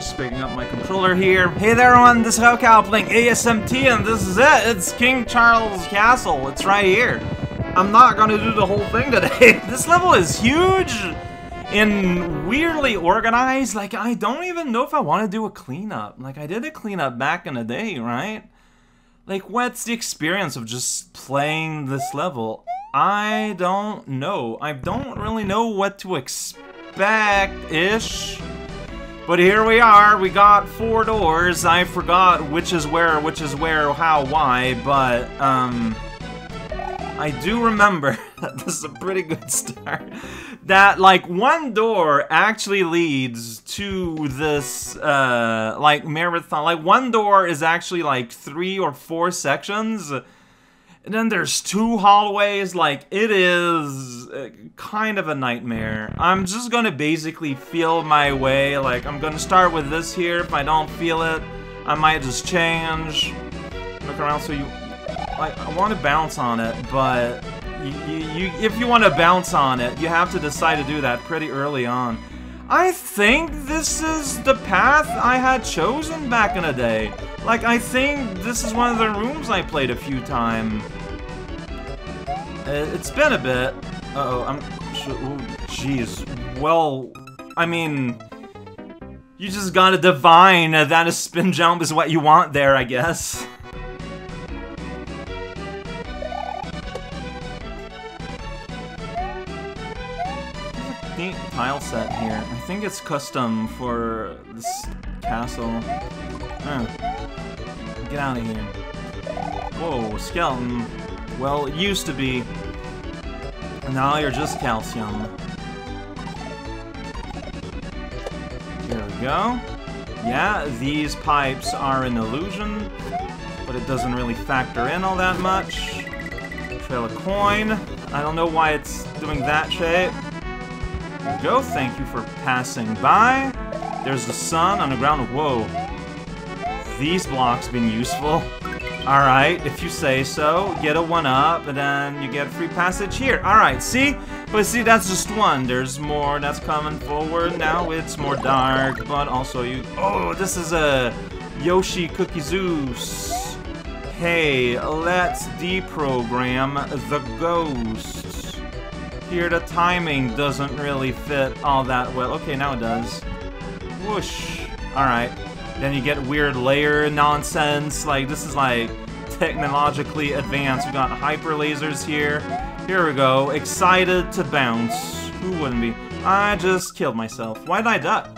Just picking up my controller here. Hey there everyone, this is raocow playing ASMT and this is it. It's King Charles Castle. It's right here. I'm not gonna do the whole thing today. this level is huge and weirdly organized. Like, I don't even know if I want to do a cleanup. Like, I did a cleanup back in the day, right? Like, what's the experience of just playing this level? I don't know. I don't really know what to expect-ish. But here we are, we got four doors. I forgot which is where, which is where, how, why, but, um... I do remember that this is a pretty good start. That, like, one door actually leads to this, uh, like, marathon. Like, one door is actually, like, three or four sections. And then there's two hallways, like, it is uh, kind of a nightmare. I'm just gonna basically feel my way, like, I'm gonna start with this here, if I don't feel it, I might just change. Look around so you, like, I want to bounce on it, but you, you, you, if you want to bounce on it, you have to decide to do that pretty early on. I think this is the path I had chosen back in the day. Like, I think this is one of the rooms I played a few times. It's been a bit. Uh oh I'm... Jeez. Well, I mean... You just gotta divine that a spin jump is what you want there, I guess. neat tile set here. I think it's custom for this castle. Oh. Get out of here. Whoa, skeleton. Well, it used to be. Now you're just calcium. Here we go. Yeah, these pipes are an illusion, but it doesn't really factor in all that much. Trail a coin. I don't know why it's doing that shape go. Thank you for passing by. There's the sun on the ground. Whoa. These blocks been useful. Alright, if you say so. Get a 1-up, and then you get free passage here. Alright, see? But see, that's just one. There's more that's coming forward. Now it's more dark, but also you... Oh, this is a Yoshi Cookie Zeus. Hey, let's deprogram the ghost. Here, the timing doesn't really fit all that well. Okay, now it does. Whoosh. Alright. Then you get weird layer nonsense. Like, this is like technologically advanced. We got hyper lasers here. Here we go. Excited to bounce. Who wouldn't be? I just killed myself. Why did I duck?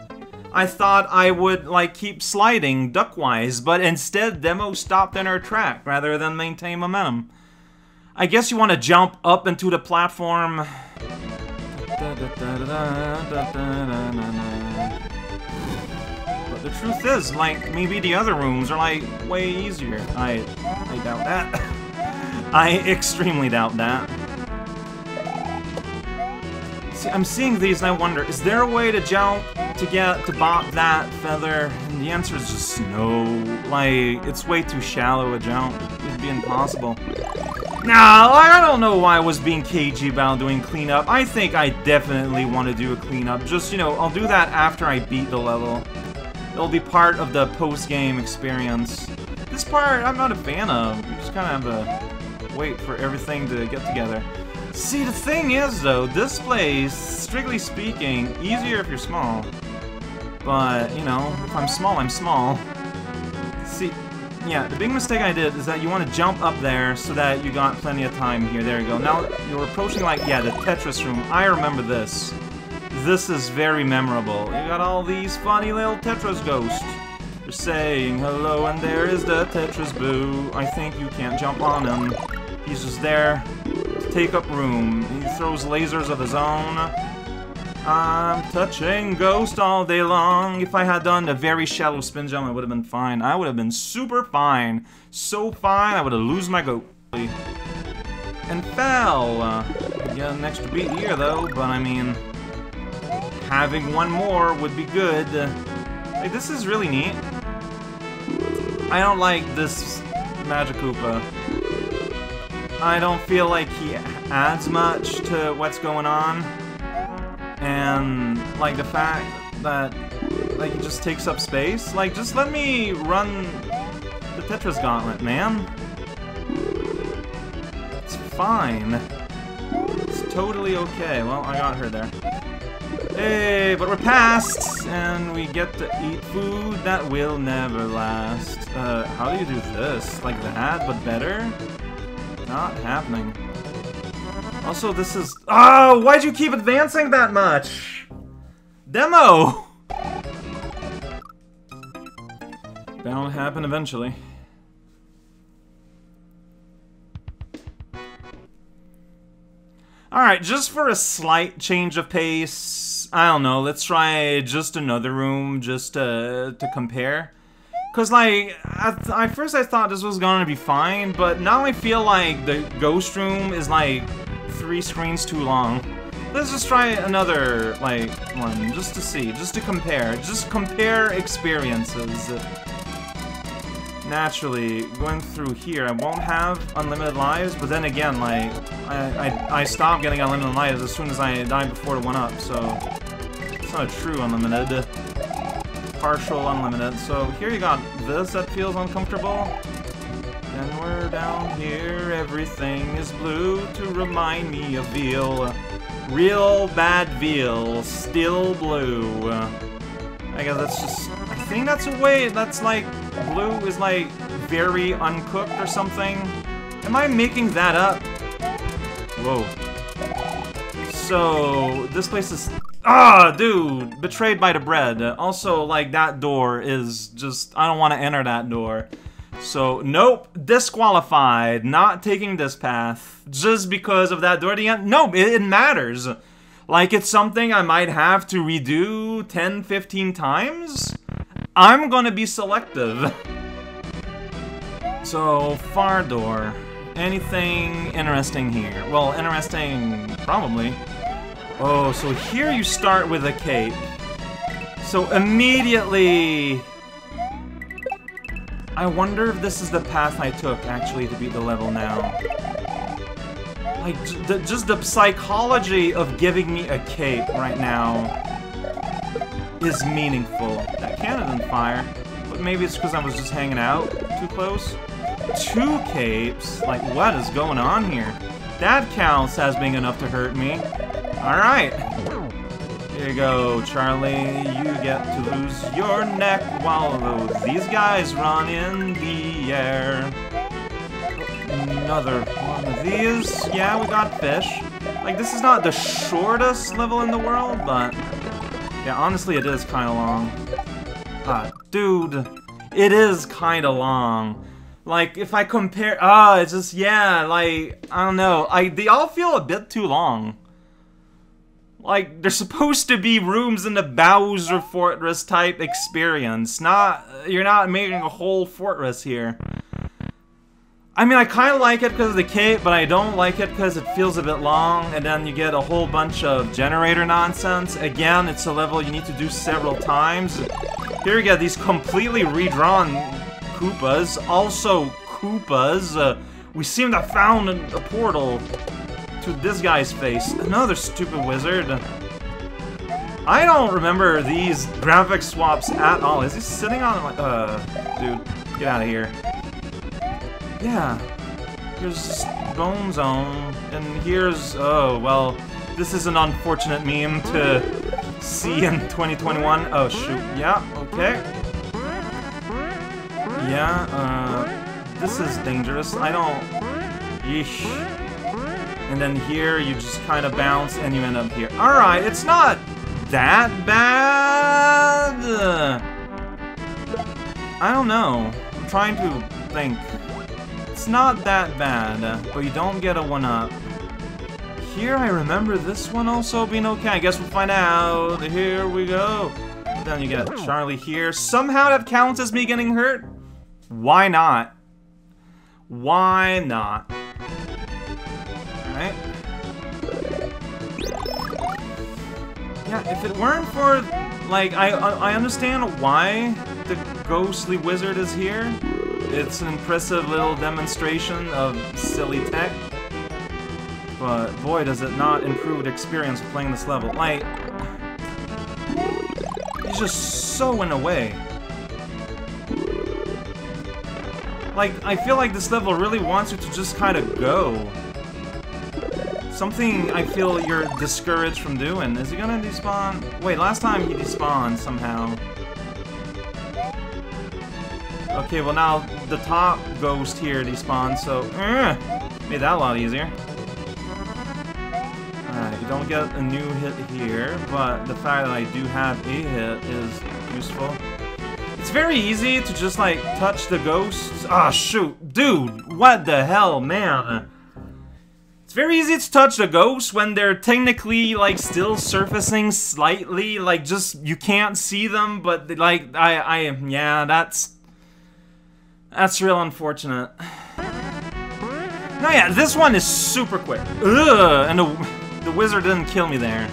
I thought I would, like, keep sliding duck-wise, but instead Demo stopped in her track rather than maintain momentum. I guess you want to jump up into the platform. The truth is, like, maybe the other rooms are, like, way easier. I, I doubt that. I extremely doubt that. See, I'm seeing these and I wonder, is there a way to jump to get to bop that feather? And the answer is just no. Like, it's way too shallow a jump. It'd be impossible. Nah, I don't know why I was being cagey about doing cleanup. I think I definitely want to do a cleanup. Just, you know, I'll do that after I beat the level. It'll be part of the post-game experience. This part, I'm not a fan of. You just kind of have to wait for everything to get together. See, the thing is, though, this plays, strictly speaking, easier if you're small. But, you know, if I'm small, I'm small. See, yeah, the big mistake I did is that you want to jump up there so that you got plenty of time here. There you go. Now, you're approaching, like, yeah, the Tetris room. I remember this. This is very memorable. You got all these funny little Tetris ghosts. They're saying hello, and there is the Tetris Boo. I think you can't jump on him. He's just there to take up room. He throws lasers of his own. I'm touching Ghost all day long. If I had done a very shallow spin jump, I would have been fine. I would have been super fine. So fine, I would have lose my goat. And fell. Uh, an extra beat here, though, but I mean... Having one more would be good. Like, this is really neat. I don't like this Magic Koopa. I don't feel like he adds much to what's going on. and like the fact that like it just takes up space. Like, just let me run the Tetris Gauntlet, man. It's fine. It's totally okay. Well, I got her there. Hey, but we're past, and we get to eat food that will never last. Uh, how do you do this? Like that, but better? Not happening. Also, this is- Oh, why'd you keep advancing that much? Demo! To happen eventually. Alright, just for a slight change of pace, I don't know, let's try just another room just to, to compare. Cause like, at, at first I thought this was gonna be fine, but now I feel like the ghost room is like three screens too long. Let's just try another, like, one, just to see, just to compare. Just compare experiences. Naturally, going through here, I won't have unlimited lives, but then again, like, I, I, I stop getting unlimited lives as soon as I die before the 1-up, so... Not a true unlimited. Partial unlimited. So here you got this that feels uncomfortable. And we're down here, everything is blue to remind me of veal. Real bad veal, still blue. I guess that's just... I think that's a way that's like... Blue is like very uncooked or something. Am I making that up? Whoa. So, this place is... Ah, dude! Betrayed by the bread. Also, like, that door is just... I don't want to enter that door. So, nope, disqualified, not taking this path, just because of that door at the end. It, it, matters. Like, it's something I might have to redo 10, 15 times. I'm gonna be selective. So, far door. Anything interesting here? Well, interesting, probably. Oh, so here you start with a cape. So immediately I wonder if this is the path I took, actually, to beat the level now. Like, just the psychology of giving me a cape right now is meaningful. That cannon fire, but maybe it's because I was just hanging out too close. Two capes? Like, what is going on here? That counts as being enough to hurt me. Alright. Here you go, Charlie. You get to lose your neck while these guys run in the air. Another one of these. Yeah, we got fish. Like, this is not the shortest level in the world, but... Yeah, honestly, it is kind of long. Ah, dude. It is kind of long. Like, if I compare... Ah, it's just, yeah, like, I don't know. I They all feel a bit too long. Like, there's supposed to be rooms in the Bowser Fortress type experience. Not, you're not making a whole fortress here. I mean, I kind of like it because of the cape, but I don't like it because it feels a bit long, and then you get a whole bunch of generator nonsense. Again, it's a level you need to do several times. Here you get these completely redrawn Koopas. Also, Koopas. Uh, we seem to have found a portal to this guy's face. Another stupid wizard. I don't remember these graphic swaps at all. Is he sitting on my... Uh, dude, get out of here. Yeah. Here's Bone Zone, and here's... Oh, well, this is an unfortunate meme to see in 2021. Oh, shoot. Yeah, okay. Yeah, uh... This is dangerous. I don't... Yeesh. And then here, you just kind of bounce, and you end up here. Alright, it's not that bad. I don't know. I'm trying to think. It's not that bad, but you don't get a 1-up. Here, I remember this one also being okay. I guess we'll find out. Here we go. Then you get Charlie here. Somehow that counts as me getting hurt? Why not? Why not? Yeah, if it weren't for, like, I, I understand why the ghostly wizard is here. It's an impressive little demonstration of silly tech. But boy, does it not improve the experience of playing this level. Like, He's just so in the way. Like, I feel like this level really wants you to just kind of go. Something I feel you're discouraged from doing. Is he gonna despawn? Wait, last time he despawned somehow. Okay, well now the top ghost here despawned, so uh, made that a lot easier. Alright, you don't get a new hit here, but the fact that I do have a hit is useful. It's very easy to just like touch the ghosts. Ah, oh, shoot. Dude, what the hell, man? It's very easy to touch the ghosts when they're technically like still surfacing slightly, like just you can't see them, but like I I yeah, that's that's real unfortunate. No, yeah, this one is super quick. Ugh, and the, the wizard didn't kill me there.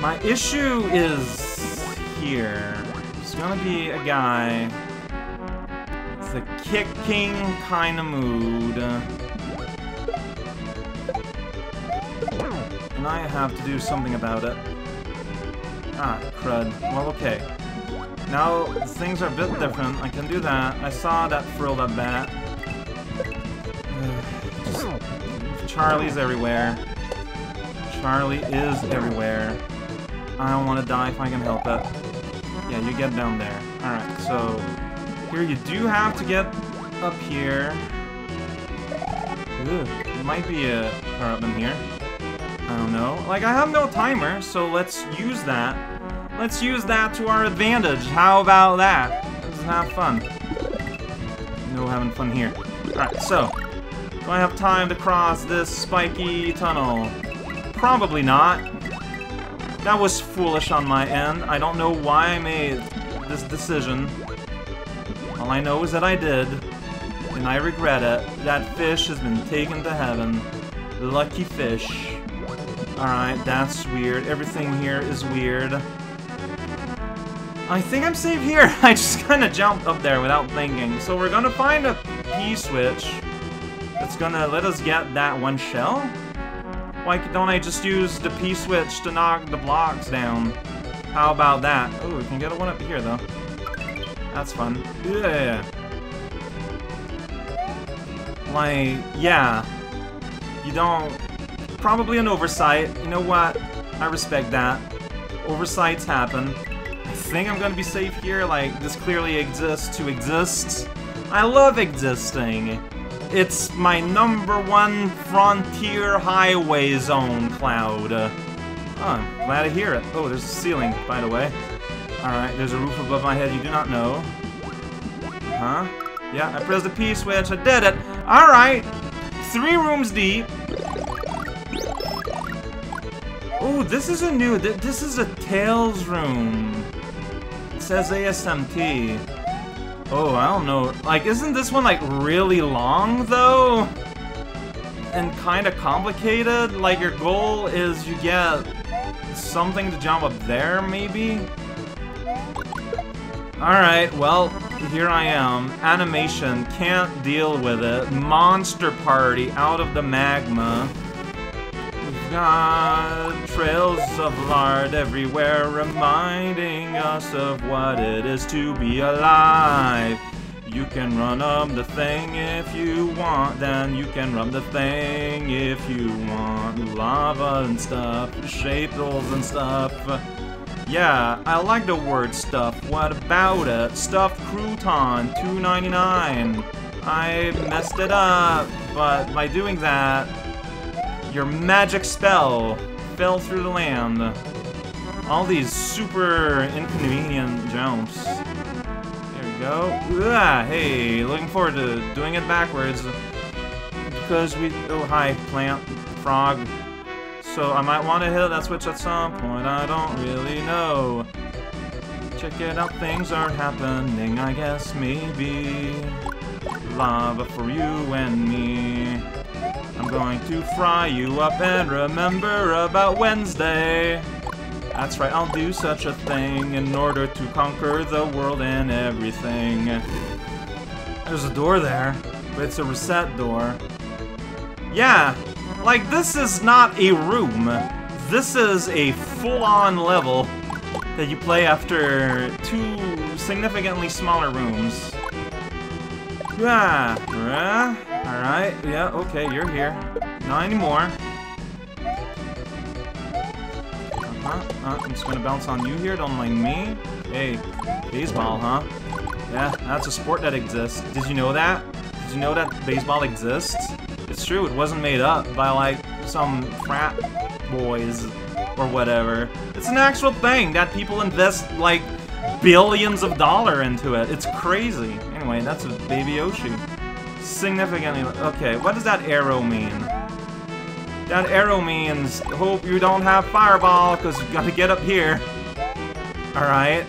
My issue is here. It's gonna be a guy. It's a kicking kind of mood. And I have to do something about it. Ah, crud. Well, okay. Now, things are a bit different. I can do that. I saw that frilled up bat. Charlie's everywhere. Charlie is everywhere. I don't want to die if I can help it. Yeah, you get down there. Alright, so... Here you do have to get up here. There might be a power up in here. I don't know. Like, I have no timer, so let's use that. Let's use that to our advantage. How about that? Let's have fun. No having fun here. Alright, so. Do I have time to cross this spiky tunnel? Probably not. That was foolish on my end. I don't know why I made this decision. All I know is that I did. And I regret it. That fish has been taken to heaven. Lucky fish. Alright, that's weird. Everything here is weird. I think I'm safe here. I just kind of jumped up there without thinking. So we're gonna find a P-switch that's gonna let us get that one shell? Why don't I just use the P-switch to knock the blocks down? How about that? Oh, we can get a one up here, though. That's fun. Yeah. Like, yeah. You don't... Probably an oversight. You know what? I respect that. Oversights happen I think I'm gonna be safe here. Like, this clearly exists to exist. I love existing. It's my number one frontier highway zone, Cloud. Oh, I'm glad to hear it. Oh, there's a ceiling, by the way. Alright, there's a roof above my head you do not know. Huh? Yeah, I pressed the P switch. I did it. Alright. Three rooms deep. Oh, this is a new... This is a Tails room It says ASMT. Oh, I don't know. Like, isn't this one, like, really long, though? And kind of complicated? Like, your goal is you get something to jump up there, maybe? Alright, well, here I am. Animation, can't deal with it. Monster Party, out of the magma. God, trails of lard everywhere reminding us of what it is to be alive. You can run up the thing if you want, then you can rub the thing if you want. Lava and stuff, shapes and stuff. Yeah, I like the word stuff. What about it? Stuffed crouton, $2.99. I messed it up, but by doing that, your magic spell fell through the land. All these super inconvenient jumps. There we go. Ah, hey, looking forward to doing it backwards. Because we... Oh, hi, plant, frog. So I might want to hit that switch at some point, I don't really know. Check it out, things are happening, I guess, maybe. Lava for you and me. I'm going to fry you up and remember about Wednesday. That's right, I'll do such a thing in order to conquer the world and everything. There's a door there, but it's a reset door. Yeah, like this is not a room. This is a full-on level. that you play after two significantly smaller rooms. Yeah, alright, yeah, okay, you're here. Not anymore. Uh-huh, uh, I'm just gonna bounce on you here, don't mind me. Hey, baseball, huh? Yeah, that's a sport that exists. Did you know that? Did you know that baseball exists? It's true, it wasn't made up by, like, some frat boys or whatever. It's an actual thing that people invest, like, billions of dollar into it. It's crazy. Anyway, that's a Baby Yoshi. Significantly... Okay, what does that arrow mean? That arrow means, hope you don't have Fireball, because you gotta get up here. Alright.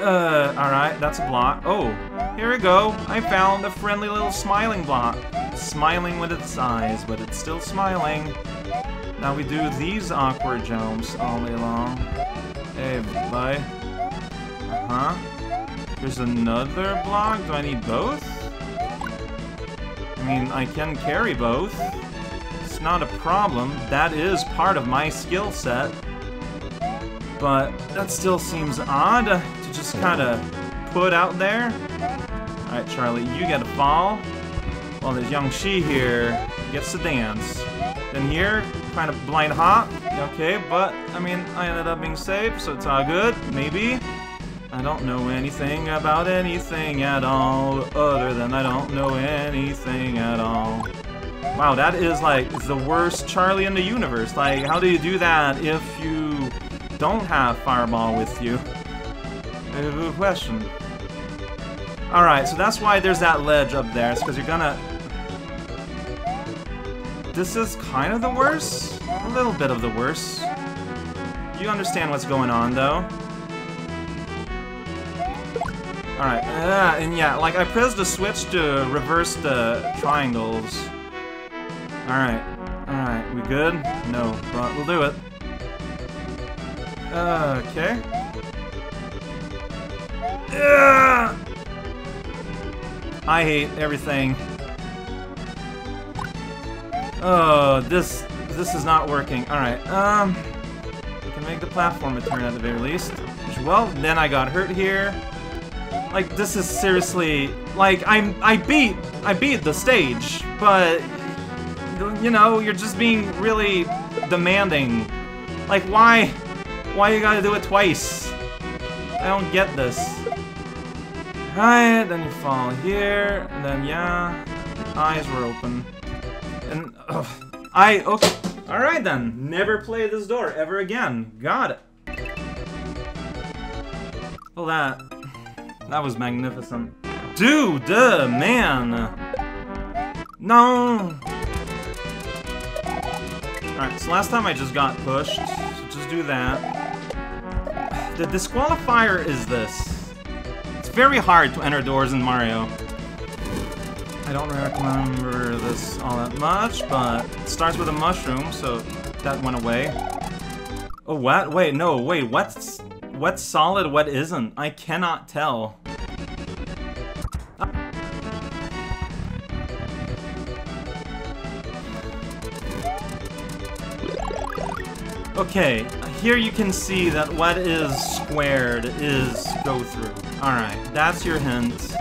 Uh, alright, that's a block. Oh, here we go. I found a friendly little smiling block. Smiling with its eyes, but it's still smiling. Now we do these awkward jumps all day long. Hey, bye. Uh-huh. There's another block. Do I need both? I mean, I can carry both. It's not a problem. That is part of my skill set. But that still seems odd to just kind of put out there. Alright, Charlie, you get a fall. While this young she here gets to dance. Then here, kind of blind hop. Okay, but, I mean, I ended up being safe, so it's all good. Maybe. I don't know anything about anything at all, other than I don't know anything at all. Wow, that is, like, the worst Charlie in the universe. Like, how do you do that if you don't have Fireball with you? Eh, good question. Alright, so that's why there's that ledge up there. It's because you're gonna this is kind of the worst. A little bit of the worst. You understand what's going on, though. Alright, uh, and yeah, like, I pressed the switch to reverse the triangles. Alright, alright, we good? No, but we'll do it. Okay. I hate everything. Oh, this this is not working. Alright, um... We can make the platform a turn at the very least. Well, then I got hurt here. Like, this is seriously... Like, I'm... I beat... I beat the stage, but... You know, you're just being really demanding. Like, why... Why you gotta do it twice? I don't get this. Alright, then you fall here, and then, yeah... Eyes were open. And, ugh, I, okay. Alright then, never play this door ever again. Got it. Well, that, that was magnificent. Dude, uh, man. No. Alright, so last time I just got pushed, so just do that. The disqualifier is this. It's very hard to enter doors in Mario. I don't remember this all that much, but it starts with a mushroom, so that went away. Oh, what? Wait, no, wait, what's... What's solid, what isn't? I cannot tell. Okay, here you can see that what is squared is go through. Alright, that's your hint.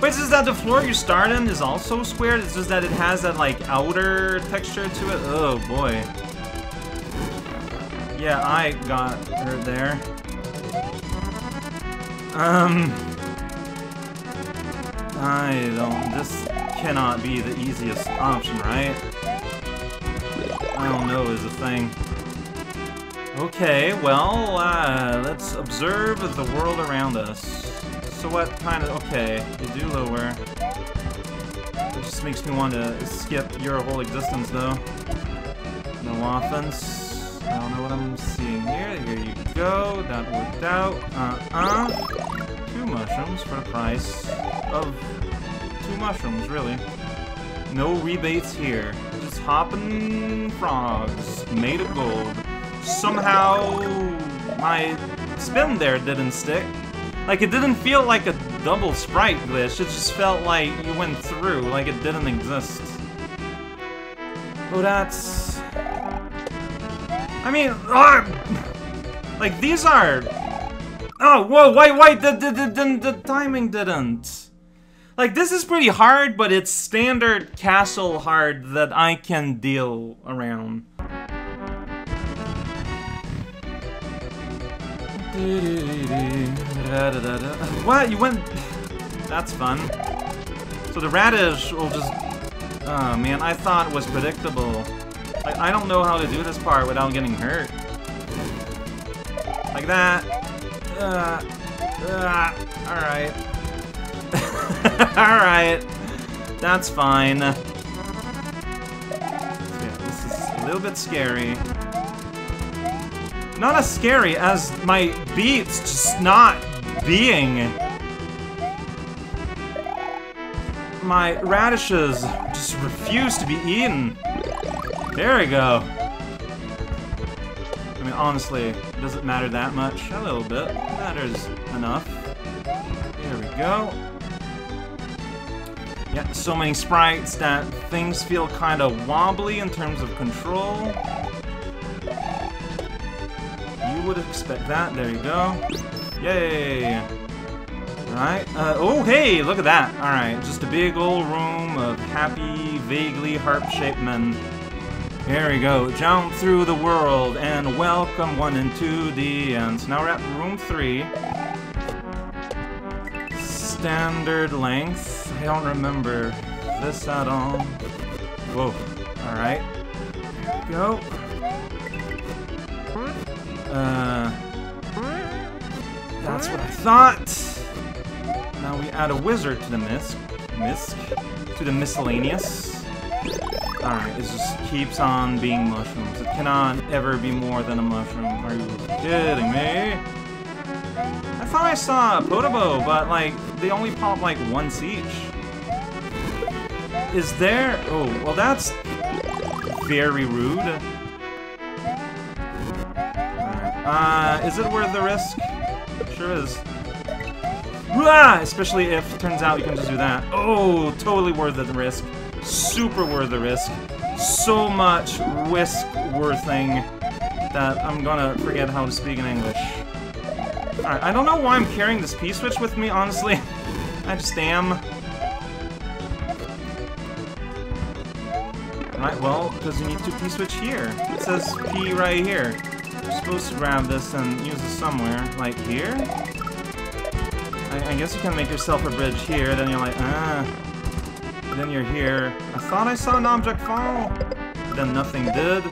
Wait, is that the floor you start in is also squared? It's just that it has that, like, outer texture to it? Oh, boy. Yeah, I got her there. Um... I don't... This cannot be the easiest option, right? I don't know is a thing. Okay, well, uh, let's observe the world around us. So what kind of... Okay, you do lower. It just makes me want to skip your whole existence, though. No offense. I don't know what I'm seeing here. Here you go. That worked out. Uh-uh. Mushrooms for the price of two mushrooms, really. No rebates here. Just hopping frogs made of gold. Somehow my spin there didn't stick. Like, it didn't feel like a double sprite glitch, it just felt like you went through, like it didn't exist. Oh, that's... I mean, Like, these are... Oh, whoa, wait, wait, the, the, the, the, timing didn't. Like, this is pretty hard, but it's standard castle hard that I can deal around. What? You went... That's fun. So the radish will just... Oh, man, I thought it was predictable. Like, I don't know how to do this part without getting hurt. Like that. Uh, uh, Alright. Alright. That's fine. Yeah, this is a little bit scary. Not as scary as my beats just not being. My radishes just refuse to be eaten. There we go. I mean, honestly, does it matter that much? A little bit. Matters enough. There we go. Yeah, so many sprites that things feel kind of wobbly in terms of control. You would expect that. There you go. Yay! Alright. Uh, oh, hey! Look at that. Alright, just a big old room of happy, vaguely harp-shaped men. Here we go. Jump through the world and welcome one and two the ends. Now we're at room three. Standard length. I don't remember this at all. Whoa. Alright. Go. Uh. That's what I thought. Now we add a wizard to the misc. Misc? To the miscellaneous. Alright, it just keeps on being mushrooms. It cannot ever be more than a mushroom. Are you kidding me? I thought I saw a Podoboo, but like, they only pop like once each. Is there... Oh, well that's very rude. Uh, is it worth the risk? Sure is. Ah, especially if it turns out you can just do that. Oh, totally worth the risk. Super worth the risk. So much whisk worthing that I'm gonna forget how to speak in English. Alright, I don't know why I'm carrying this P-switch with me, honestly. I just am. Right, well, because you need to P-switch here. It says P right here. You're supposed to grab this and use it somewhere. Like here? I, I guess you can make yourself a bridge here, then you're like, ah. Then you're here. I thought I saw an object fall. Then nothing did.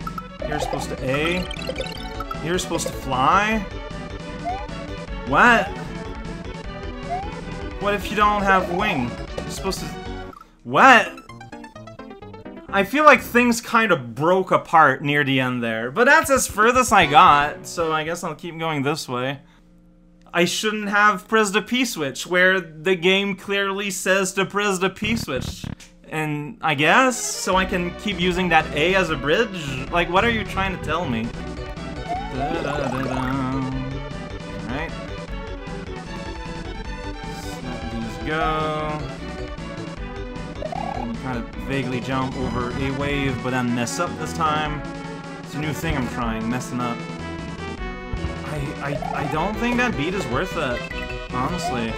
You're supposed to A. You're supposed to fly. What? What if you don't have wing? You're supposed to... What? I feel like things kind of broke apart near the end there. But that's as furthest I got, so I guess I'll keep going this way. I shouldn't have pressed the P-switch, where the game clearly says to press the P-switch. And I guess, so I can keep using that A as a bridge? Like, what are you trying to tell me? Da -da -da Alright. Let these go. And kind of vaguely jump over a wave, but then mess up this time. It's a new thing I'm trying, messing up. I, I, I don't think that beat is worth it, honestly.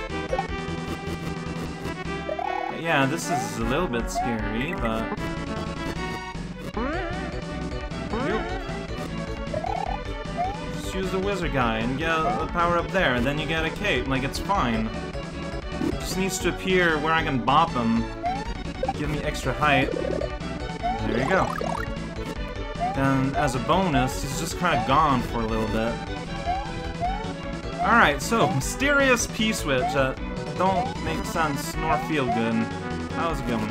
Yeah, this is a little bit scary, but... Just use the wizard guy and get the power up there, and then you get a cape, like it's fine. Just needs to appear where I can bop him. Give me extra height. There you go. And as a bonus, he's just kind of gone for a little bit. Alright, so, mysterious P-switch that don't make sense nor feel good. How's it going?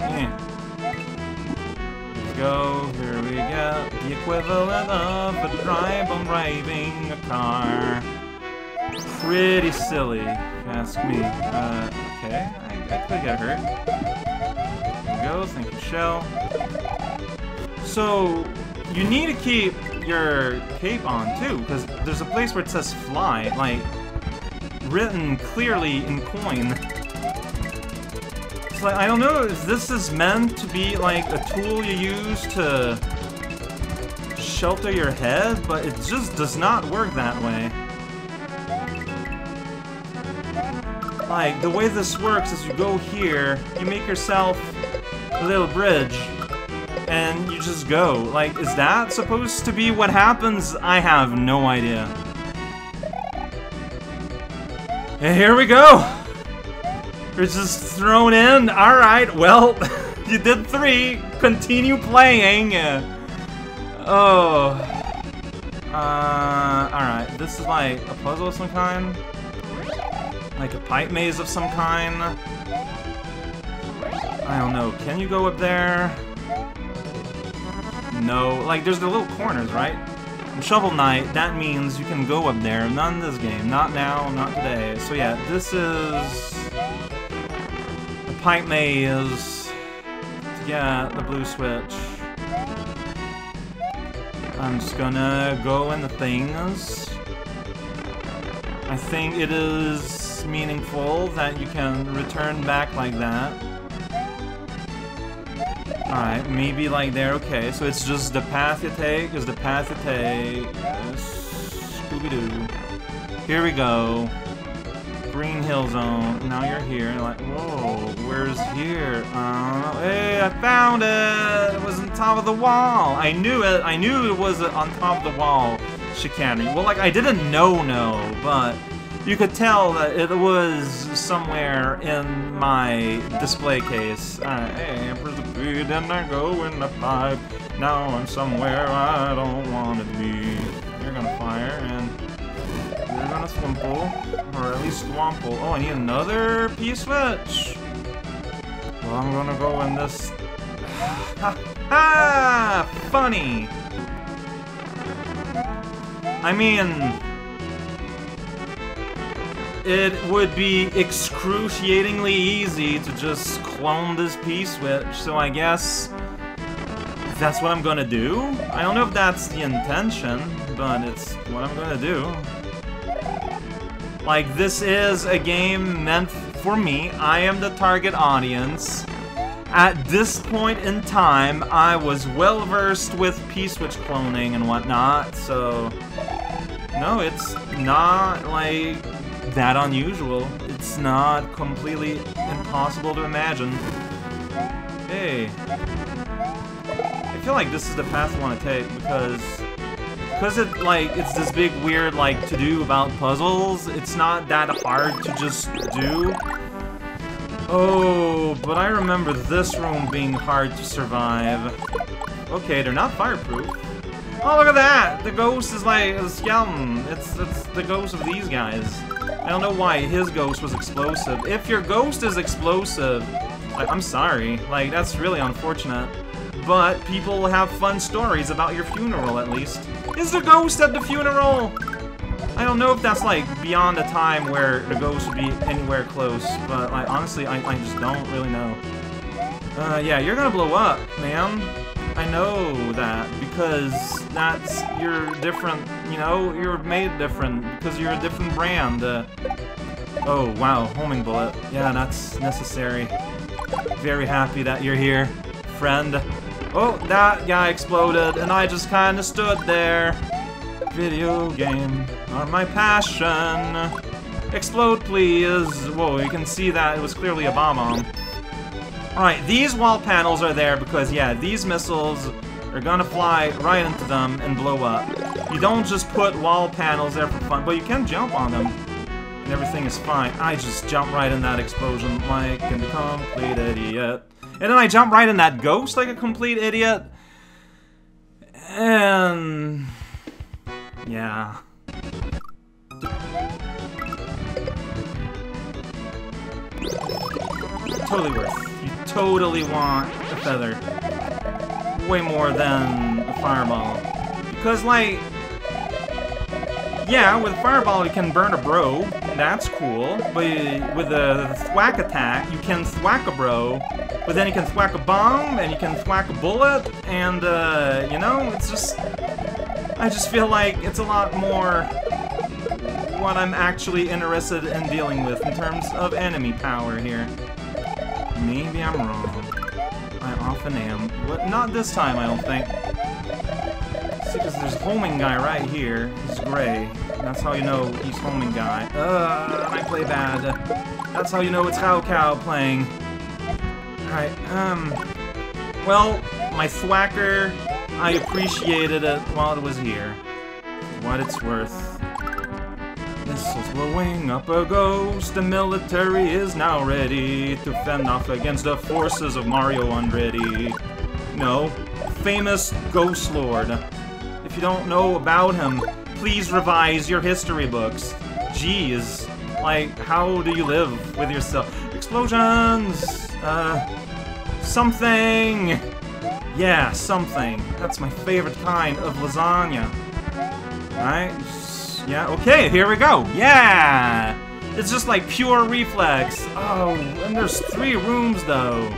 Yeah. Here we go, here we go. the equivalent of a drive-on driving a car. Pretty silly, ask me. Uh, okay, I, I could get hurt. There go, thank you, Shell. So, you need to keep your cape on too, because there's a place where it says fly, like, written clearly in coin. It's like, I don't know if this is meant to be like a tool you use to shelter your head, but it just does not work that way. Like, the way this works is you go here, you make yourself a little bridge, and you just go. Like, is that supposed to be what happens? I have no idea. And here we go! You're just thrown in. Alright, well, you did three. Continue playing. Oh. Uh, alright. This is like a puzzle of some kind? Like a pipe maze of some kind? I don't know. Can you go up there? No. Like, there's the little corners, right? Shovel Knight, that means you can go up there. Not in this game. Not now, not today. So yeah, this is... The pipe maze to get the blue switch. I'm just gonna go in the things. I think it is meaningful that you can return back like that. Alright, maybe like there, okay. So it's just the path you take is the path you take. Scooby-Doo. Here we go. Green Hill Zone. Now you're here. Like, whoa, where's here? Uh, hey, I found it! It was on top of the wall. I knew it. I knew it was on top of the wall chicanery. Well, like, I didn't know no, but you could tell that it was somewhere in my display case. Hey, I am speed and I go in the pipe. Now I'm somewhere I don't want to be. You're gonna fire and you're gonna swimple, or at least swample. Oh, I need another P-switch. Well, I'm gonna go in this. ha ha! Funny. I mean it would be excruciatingly easy to just clone this P-switch, so I guess that's what I'm gonna do. I don't know if that's the intention, but it's what I'm gonna do. Like, this is a game meant for me. I am the target audience. At this point in time, I was well-versed with P-switch cloning and whatnot, so... No, it's not, like, that unusual. It's not completely impossible to imagine. Hey. I feel like this is the path I want to take because because it like it's this big weird like to do about puzzles. It's not that hard to just do. Oh, but I remember this room being hard to survive. Okay, they're not fireproof. Oh, look at that! The ghost is like a skeleton. It's, it's the ghost of these guys. I don't know why his ghost was explosive. If your ghost is explosive, I, I'm sorry. Like, that's really unfortunate. But people have fun stories about your funeral, at least. Is the ghost at the funeral? I don't know if that's, like, beyond the time where the ghost would be anywhere close. But, like, honestly, I, I just don't really know. Uh, yeah, you're gonna blow up, man. I know that because that's you're different. You know, you're made different because you're a different brand. Uh, oh wow, homing bullet. Yeah, that's necessary. Very happy that you're here, friend. Oh, that guy exploded, and I just kind of stood there. Video game are my passion. Explode, please. Whoa, you can see that it was clearly a Bob-omb. Alright, these wall panels are there because, yeah, these missiles are gonna fly right into them and blow up. You don't just put wall panels there for fun, but you can jump on them. And everything is fine. I just jump right in that explosion like a complete idiot. And then I jump right in that ghost like a complete idiot. And... Yeah. Totally worth You totally want a feather. Way more than a fireball. Because, like... Yeah, with a fireball you can burn a bro. That's cool. But with a thwack attack, you can thwack a bro. But then you can thwack a bomb, and you can thwack a bullet, and, uh, you know, it's just... I just feel like it's a lot more what I'm actually interested in dealing with in terms of enemy power here. Maybe I'm wrong. But not this time, I don't think. See, because there's homing guy right here. He's gray. That's how you know he's homing guy. Uh, I play bad. That's how you know it's raocow playing. Alright, um... Well, my thwacker, I appreciated it while it was here. What it's worth. Missiles blowing up a ghost, the military is now ready to fend off against the forces of Mario Andretti. No, famous Ghost Lord. If you don't know about him, please revise your history books. Jeez, like, how do you live with yourself? Explosions! Uh, something! Yeah, something. That's my favorite kind of lasagna. Right? Yeah, okay, here we go. Yeah! It's just like pure reflex. Oh, and there's three rooms though.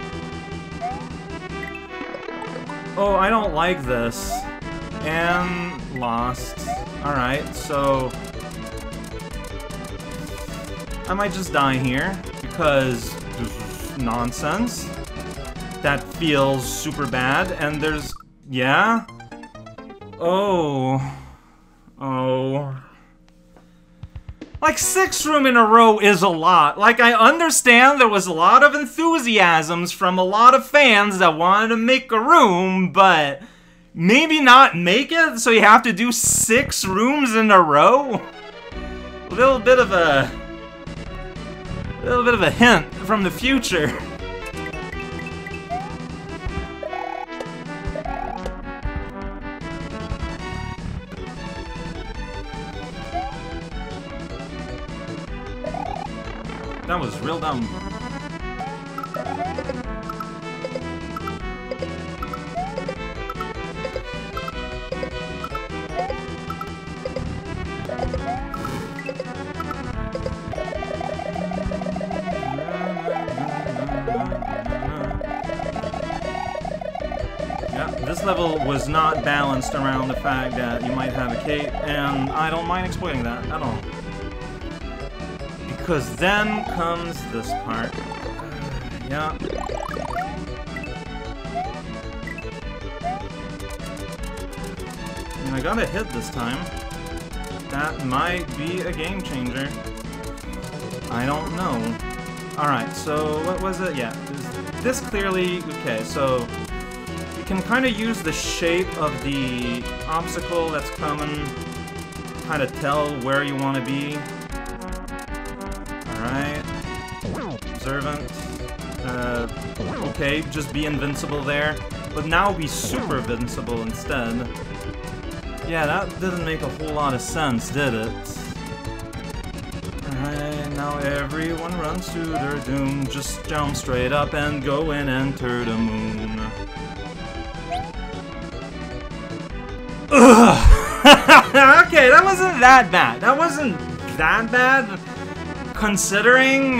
Oh, I don't like this. And lost. Alright, so... I might just die here, because nonsense. That feels super bad, and there's... Yeah? Oh... Oh... Like, six room in a row is a lot. Like, I understand there was a lot of enthusiasms from a lot of fans that wanted to make a room, but maybe not make it, so you have to do six rooms in a row? A little bit of a... A little bit of a hint from the future. That was real dumb. Yeah, this level was not balanced around the fact that you might have a cape, and I don't mind exploiting that at all. Because then comes this part. yeah. And I got a hit this time. That might be a game changer. I don't know. Alright, so what was it? Yeah, this clearly... Okay, so you can kind of use the shape of the obstacle that's coming, kind of tell where you want to be. Okay, just be invincible there. But now be super invincible instead. Yeah, that didn't make a whole lot of sense, did it? Alright, now everyone runs to their doom. Just jump straight up and go and enter the moon. Ugh! okay, that wasn't that bad. That wasn't that bad considering,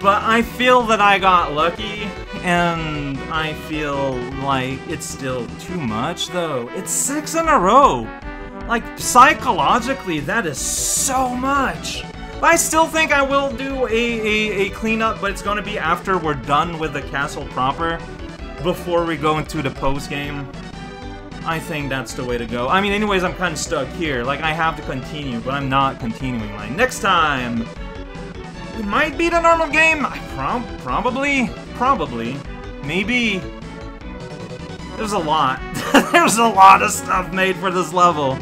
but I feel that I got lucky, and I feel like it's still too much, though. It's six in a row. Like, psychologically, that is so much. But I still think I will do a, a, a cleanup, but it's to be after we're done with the castle proper, before we go into the post-game. I think that's the way to go. I mean, anyways, I'm kind of stuck here. Like, I have to continue, but I'm not continuing. Like, next time, it might be the normal game. I prob probably, probably, maybe. There's a lot. There's a lot of stuff made for this level.